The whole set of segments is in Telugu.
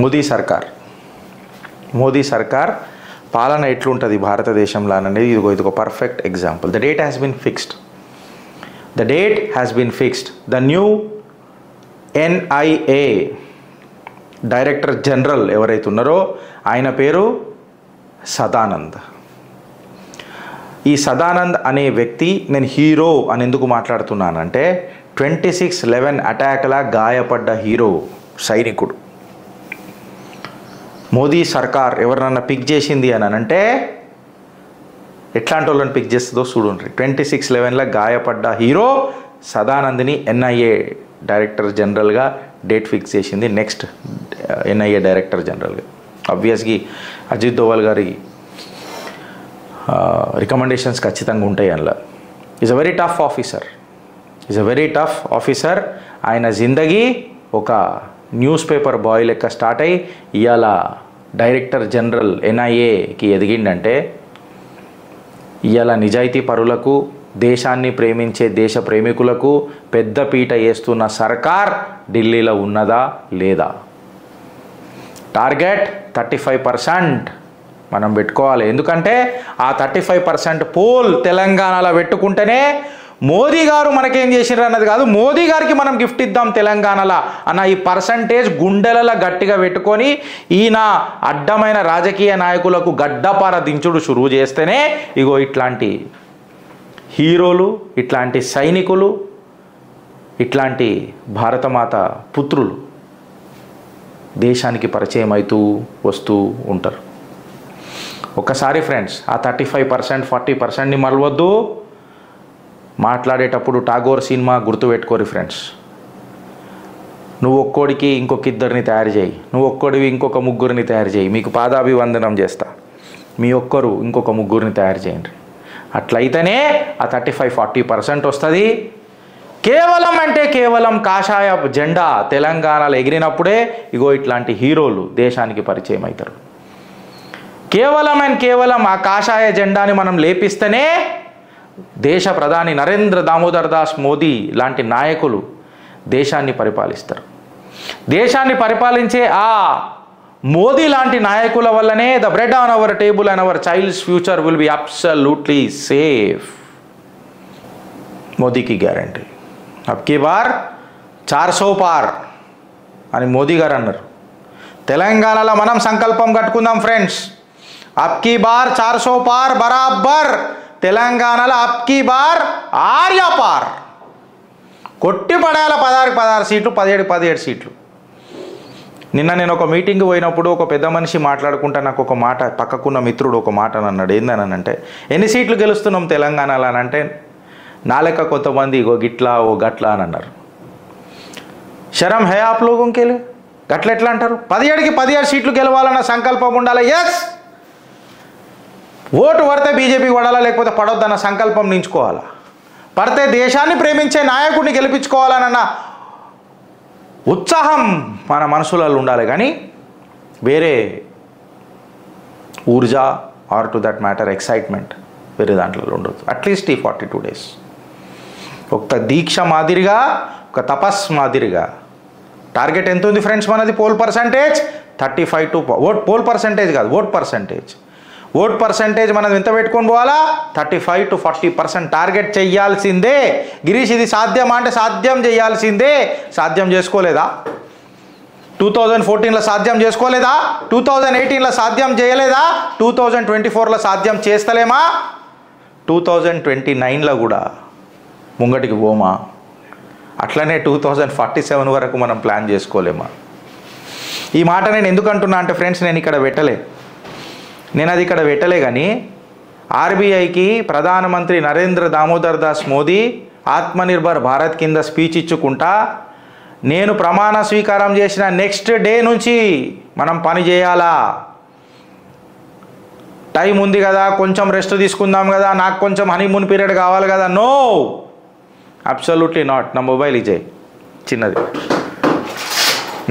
మోదీ సర్కార్. మోదీ సర్కార్ పాలన ఎట్లుంటుంది భారతదేశంలో అనేది ఇదిగో ఇదిగో perfect example the date has been fixed the date has been fixed the new NIA director general ఎవరైతే ఉన్నారో ఆయన పేరు సదానంద్. ఈ సదానంద్ అనే వ్యక్తి నేను హీరో అని ఎందుకు మాట్లాడుతున్నానంటే ట్వంటీ సిక్స్ లెవెన్ అటాక్లా గాయపడ్డ హీరో సైనికుడు. మోదీ సర్కార్ ఎవరినన్నా పిక్ చేసింది అని అంటే ఎట్లాంటి వాళ్ళని పిక్ చేస్తుందో చూడండి ట్వంటీ సిక్స్ లెవెన్లో గాయపడ్డ హీరో సదానందిని ఎన్ఐఏ డైరెక్టర్ జనరల్గా డేట్ ఫిక్స్ చేసింది. నెక్స్ట్ ఎన్ఐఏ డైరెక్టర్ జనరల్గా అబ్వియస్గా అజిత్ దోవల్ గారి uh, రికమెండేషన్స్ ఖచ్చితంగా ఉంటాయి అందులో. Is a very tough officer is a very tough officer ఆయన జిందగీ ఒక న్యూస్ పేపర్ బాయ్ లెక్క స్టార్ట్ అయ్యి ఇవాళ డైరెక్టర్ జనరల్ ఎన్ఐఏకి ఎదిగిండంటే ఇవాళ నిజాయితీ పరులకు దేశాన్ని ప్రేమించే దేశ ప్రేమికులకు పెద్ద పీట వేస్తున్న సర్కార్ ఢిల్లీలో ఉన్నదా లేదా? టార్గెట్ థర్టీ ఫైవ్ పర్సెంట్ మనం పెట్టుకోవాలి. ఎందుకంటే ఆ థర్టీ ఫైవ్ పర్సెంట్ పోల్ తెలంగాణలో పెట్టుకుంటేనే మోదీ గారు మనకేం చేసినారు అన్నది కాదు మోదీ గారికి మనం గిఫ్ట్ ఇద్దాం తెలంగాణలో అన్న ఈ పర్సంటేజ్ గుండెలలో గట్టిగా పెట్టుకొని ఈయన అడ్డమైన రాజకీయ నాయకులకు గడ్డపార దించుడు షురువు చేస్తేనే ఇగో ఇట్లాంటి హీరోలు ఇట్లాంటి సైనికులు ఇట్లాంటి భారతమాత పుత్రులు దేశానికి పరిచయం అవుతూ వస్తూ ఉంటారు. ఒక్కసారి ఫ్రెండ్స్ ఆ థర్టీ ఫైవ్ పర్సెంట్ ఫార్టీ పర్సెంట్ని మరవద్దు మాట్లాడేటప్పుడు టాగోర్ సినిమా గుర్తుపెట్టుకోరు ఫ్రెండ్స్. నువ్వు ఒక్కోడికి ఇంకొక ఇద్దరిని తయారు చేయి. నువ్వు ఒక్కోడివి ఇంకొక ముగ్గురిని తయారు చేయి. మీకు పాదాభివందనం చేస్తా. మీ ఒక్కరు ఇంకొక ముగ్గురిని తయారు చేయండి. అట్లయితేనే ఆ థర్టీ ఫైవ్ ఫార్టీ పర్సెంట్ వస్తుంది. కేవలం అంటే కేవలం కాషాయ జెండా తెలంగాణలో ఎగిరినప్పుడే ఇగో ఇట్లాంటి హీరోలు దేశానికి పరిచయం అవుతారు కేవలం అండ్ కేవలం ఆ కాషాయ జెండాని మనం లేపిస్తేనే దేశ ప్రధాని నరేంద్ర దామోదర్ దాస్ మోదీ లాంటి నాయకులు దేశాన్ని పరిపాలిస్తారు. దేశాన్ని పరిపాలించే ఆ మోదీ లాంటి నాయకుల వల్లనే the bread on our table and our child's future will be absolutely safe. మోదీకి గ్యారంటీ. అబ్కి బార్ చార్ సో పార్ అని మోదీ గారు అన్నారు. తెలంగాణలో మనం సంకల్పం కట్టుకుందాం ఫ్రెండ్స్. అబ్కి బార్ చార్ సో పార్ బరాబర్ తెలంగాణలో అప్కీ బార్ ఆర్య పార్. కొట్టి పడాల పదహారు పదహారు సీట్లు పదిహేడు పదిహేడు సీట్లు. నిన్న నేను ఒక మీటింగ్ పోయినప్పుడు ఒక పెద్ద మనిషి మాట్లాడుకుంటా నాకు ఒక మాట పక్కకున్న మిత్రుడు ఒక మాట అని అన్నాడు. ఏందని అంటే ఎన్ని సీట్లు గెలుస్తున్నాం తెలంగాణలో అని అంటే నాలెక్క కొంతమంది ఇగో గిట్లా ఓ గట్లా అని అన్నారు. శరం హే ఆప్ లోగంకి గట్ల ఎట్లా అంటారు? పదిహేడుకి పదిహేడు సీట్లు గెలవాలన్న సంకల్పం ఉండాలి? ఎస్ ఓటు పడితే బీజేపీ పడాలా లేకపోతే పడొద్దన్న సంకల్పం నించుకోవాలా? పడితే దేశాన్ని ప్రేమించే నాయకుడిని గెలిపించుకోవాలన్న ఉత్సాహం మన మనసులలో ఉండాలి. కానీ వేరే Urja or to that matter excitement వేరే దాంట్లో ఉండదు అట్లీస్ట్ ఈ ఫార్టీ టూ డేస్. ఒక దీక్ష మాదిరిగా ఒక తపస్ మాదిరిగా. టార్గెట్ ఎంత ఉంది ఫ్రెండ్స్ మనది? Poll percentage thirty five to vote poll percentage కాదు ఓట్ పర్సంటేజ్. ఓట్ పర్సంటేజ్ మనం ఎంత పెట్టుకొని పోవాలా? Thirty five to forty percent target చేయాల్సిందే. గిరీష్ ఇది సాధ్యమా అంటే సాధ్యం చేయాల్సిందే. సాధ్యం చేసుకోలేదా? టూ థౌజండ్ ఫోర్టీన్లో సాధ్యం చేసుకోలేదా? టూ థౌజండ్ ఎయిటీన్లో సాధ్యం చేయలేదా? టూ థౌజండ్ ట్వంటీ ఫోర్లో సాధ్యం చేస్తలేమా? టూ థౌజండ్ ట్వంటీ నైన్లో కూడా ముంగటికి పోమా? అట్లనే టూ థౌజండ్ ఫార్టీ సెవెన్ వరకు మనం ప్లాన్ చేసుకోలేమా? ఈ మాట నేను ఎందుకు అంటున్నా అంటే ఫ్రెండ్స్ నేను ఇక్కడ పెట్టలే. నేను అది ఇక్కడ పెట్టలే కానీ ఆర్బీఐకి ప్రధానమంత్రి నరేంద్ర దామోదర్ దాస్ మోదీ ఆత్మనిర్భర్ భారత్ కింద స్పీచ్ ఇచ్చుకుంటా నేను ప్రమాణ స్వీకారం చేసిన నెక్స్ట్ డే నుంచి మనం పని చేయాలా? టైం ఉంది కదా కొంచెం రెస్ట్ తీసుకుందాం కదా నాకు కొంచెం హనీమూన్ పీరియడ్ కావాలి కదా నో! Absolutely not. నా మొబైల్ ఇజే చిన్నది.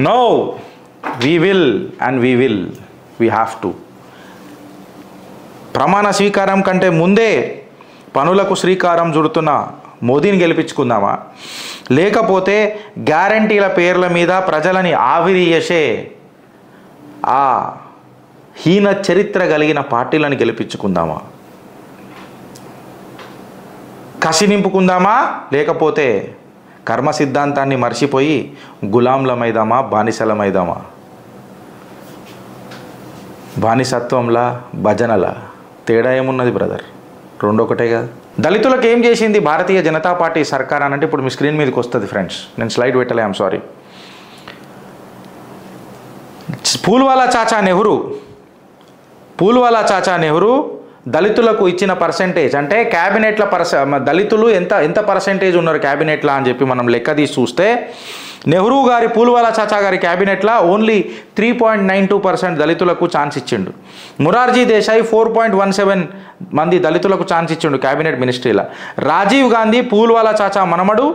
No! We will and we will we have to. ప్రమాణ స్వీకారం కంటే ముందే పనులకు శ్రీకారం చుడుతున్న మోదీని గెలిపించుకుందామా? లేకపోతే గ్యారంటీల పేర్ల మీద ప్రజలని ఆవిరి చేసే ఆ హీన చరిత్ర కలిగిన పార్టీలను గెలిపించుకుందామా? కసి నింపుకుందామా? లేకపోతే కర్మ సిద్ధాంతాన్ని మర్చిపోయి గులాంలమైదామా బానిసలమైదామా? బానిసత్వంలా భజనలా? తేడా ఏమున్నది బ్రదర్ రెండు ఒకటే కదా. దళితులకు ఏం చేసింది భారతీయ జనతా పార్టీ సర్కార్ అని అంటే ఇప్పుడు మీ స్క్రీన్ మీదకి వస్తుంది ఫ్రెండ్స్ నేను స్లైడ్ పెట్టలే ఐమ్ సారీ పూల్వాలా చాచా నెహ్రూ. పూల్వాలా చాచా నెహ్రూ దళితులకు ఇచ్చిన పర్సెంటేజ్ అంటే క్యాబినెట్ల పర్స దళితులు ఎంత ఎంత పర్సెంటేజ్ ఉన్నారు క్యాబినెట్లో అని చెప్పి మనం లెక్క తీసి చూస్తే నెహ్రూ గారి పూల్వాలా చాచా గారి క్యాబినెట్లో only three point nine two percent దళితులకు ఛాన్స్ ఇచ్చిండు. Morarji Desai four point one seven మంది దళితులకు ఛాన్స్ ఇచ్చిండు క్యాబినెట్ మినిస్ట్రీలో రాజీవ్ గాంధీ పూల్వాలా చాచా మనమడు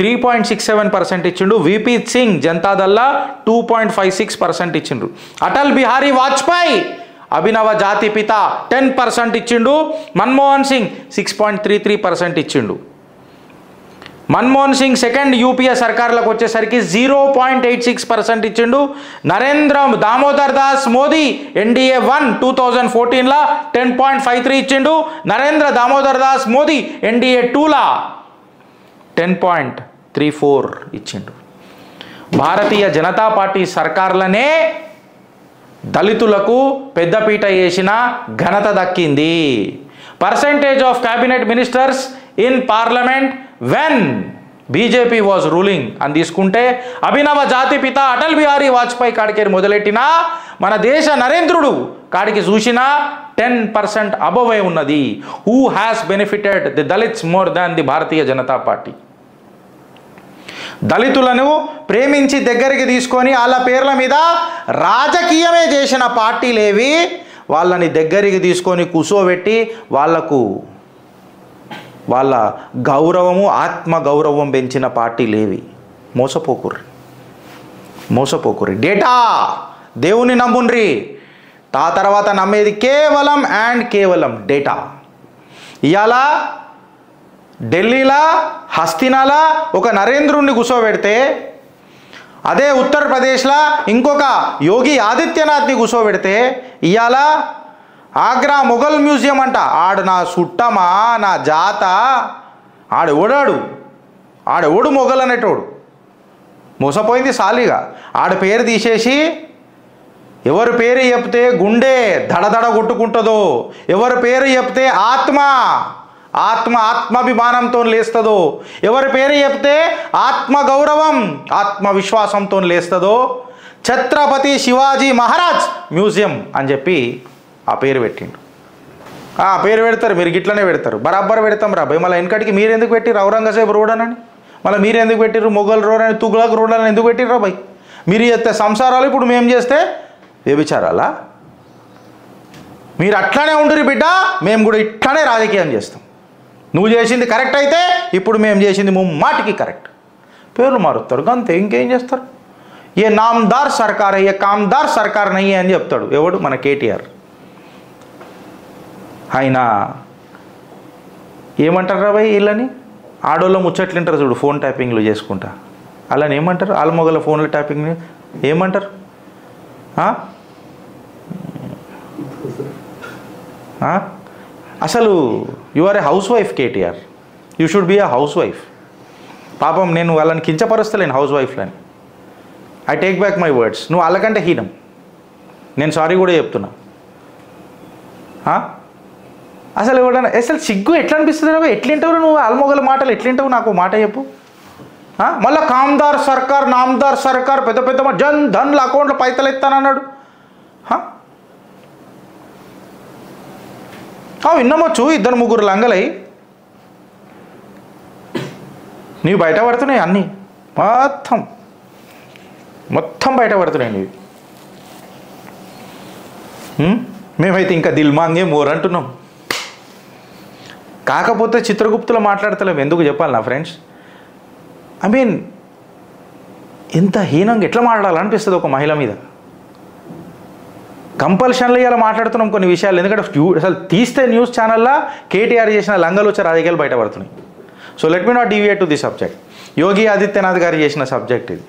three point six seven percent ఇచ్చిండు. VP Singh జనతాదల్లా two point five six percent ఇచ్చిండు. అటల్ బిహారీ వాజ్పేయి అభినవ జాతి పిత టెన్ పర్సెంట్ ఇచ్చిండు. Manmohan Singh six point three three percent ఇచ్చిండు. మన్మోహన్ సింగ్ సెకండ్ యూపీఏ సర్కార్లకు వచ్చేసరికి zero point eight six percent ఇచ్చిండు. Narendra Damodar Das Modi NDA one two thousand ఫోర్టీన్లా ten point five three ఇచ్చిండు. నరేంద్ర దామోదర్ దాస్ మోదీ ఎన్డీఏ టూలా టెన్ పాయింట్ త్రీ ఫోర్ ఇచ్చిండు. భారతీయ జనతా పార్టీ సర్కార్లనే దళితులకు పెద్దపీట వేసిన ఘనత దక్కింది. Percentage of cabinet ministers in parliament when BJP was ruling అని తీసుకుంటే అభినవ జాతి పిత అటల్ బిహారీ వాజ్పేయి కాడికి మొదలెట్టిన మన దేశ నరేంద్రుడు కాడికి చూసిన టెన్ పర్సెంట్ అబవే ఉన్నది. Who has benefited the Dalits more than the Bharatiya Janata Party? దళితులను ప్రేమించి దగ్గరికి తీసుకొని వాళ్ళ పేర్ల మీద రాజకీయమే చేసిన పార్టీలేవి వాళ్ళని దగ్గరికి తీసుకొని కూసోబెట్టి వాళ్ళకు వాళ్ళ గౌరవము ఆత్మ గౌరవం పెంచిన పార్టీలేవి. మోసపోకుర్రి. మోసపోకుర్రి. డేటా! దేవుని నమ్ముండ్రి ఆ తర్వాత నమ్మేది కేవలం అండ్ కేవలం డేటా. ఇవాళ ఢిల్లీలో హస్తినాలా ఒక నరేంద్రుణ్ణి కూర్చోబెడితే అదే ఉత్తరప్రదేశ్లో ఇంకొక యోగి ఆదిత్యనాథ్ని కూర్చోబెడితే ఇవాళ ఆగ్రా మొఘల్ మ్యూజియం అంట. ఆడు నా సుట్టమా నా జాత. ఆడు ఓడాడు. ఆడు ఓడు మొఘల్ అనేటోడు. మోసపోయింది సాలిగా. ఆడ పేరు తీసేసి ఎవరి పేరు చెప్తే గుండె దడదడ కొట్టుకుంటుందో ఎవరి పేరు చెప్తే ఆత్మ. ఆత్మ ఆత్మాభిమానంతో లేస్తుందో? ఎవరి పేరు చెప్తే ఆత్మ గౌరవం ఆత్మవిశ్వాసంతో లేస్తుందో? ఛత్రపతి శివాజీ మహారాజ్ మ్యూజియం అని చెప్పి ఆ పేరు పెట్టిండు. ఆ పేరు పెడతారు మీరు గిట్లనే పెడతారు. బరాబర్ పెడతాం రా భయ్ మళ్ళీ వెనకటికి మీరు ఎందుకు పెట్టిర్రు? ఔరంగజేబ్ రోడ్ అని మళ్ళీ మీరు ఎందుకు పెట్టిర్రు? మొఘల్ రోడ్ అని తుగ్లక్ రోడ్ అని ఎందుకు పెట్టిర్రా భయ్? మీరు చేస్తే సంసారాలు ఇప్పుడు మేము చేస్తే వ్యభిచారాలా? మీరు అట్లానే ఉండరు బిడ్డ మేము కూడా ఇట్లానే రాజకీయం చేస్తాం. నువ్వు చేసింది కరెక్ట్ అయితే ఇప్పుడు మేము చేసింది ముమ్మాటికి కరెక్ట్ పేర్లు మారుస్తారు అంతే ఇంకేం చేస్తారు? ఏ నామ్దార్ సర్కార్ ఏ కామ్దార్ సర్కార్ నయ్యే అని చెప్తాడు. ఎవడు? మన కేటీఆర్. ఆయన ఏమంటారు రా భయ్ వీళ్ళని? ఆడోళ్ళ ముచ్చట్లుంటారు చూడు ఫోన్ ట్యాపింగ్లు చేసుకుంటా. అలాని ఏమంటారు? ఆల్మొగల ఫోన్ల ట్యాపింగ్ ఏమంటారు? అసలు you are a housewife KTR you should be a housewife పాపం నేను వాళ్ళని కించపరుస్తలేను హౌస్ వైఫ్లని I take back my words నువ్వు వాళ్ళకంటే హీనం. నేను సారీ కూడా చెప్తున్నా. అసలు ఎవడన్నా అసలు సిగ్గు ఎట్లా అనిపిస్తుంది రా ఎట్లింటావు నువ్వు? అల్మొగల మాటలు ఎట్లింటావు నాకు? మాట చెప్పు. మళ్ళా కామ్దార్ సర్కార్ నామ్దార్ సర్కార్ పెద్ద పెద్ద జన్ ధన్ల అకౌంట్లో పైతలు ఎత్తానన్నాడు. అవి విన్నమొచ్చు ఇద్దరు ముగ్గురు లంగలై. నీవు బయట పడుతున్నాయి అన్నీ. మొత్తం. మొత్తం బయట పడుతున్నాయి నీవి. మేమైతే ఇంకా దిల్మాంగే మోర్ అంటున్నాం. కాకపోతే చిత్రగుప్తులో మాట్లాడతలేము ఎందుకు చెప్పాలి నా ఫ్రెండ్స్? ఐ మీన్ ఎంత హీనంగా ఎట్లా మాట్లాడాలనిపిస్తుంది ఒక మహిళ మీద? కంపల్షన్లో ఇలా మాట్లాడుతున్నాం కొన్ని విషయాలు. ఎందుకంటే అసలు తీస్తే న్యూస్ ఛానల్లో కేటీఆర్ చేసిన లంగలు వచ్చే రాజకీయాలు బయటపడుతున్నాయి. So let me not deviate to the subject Yogi Adityanath గారు చేసిన సబ్జెక్ట్ ఇది.